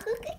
hook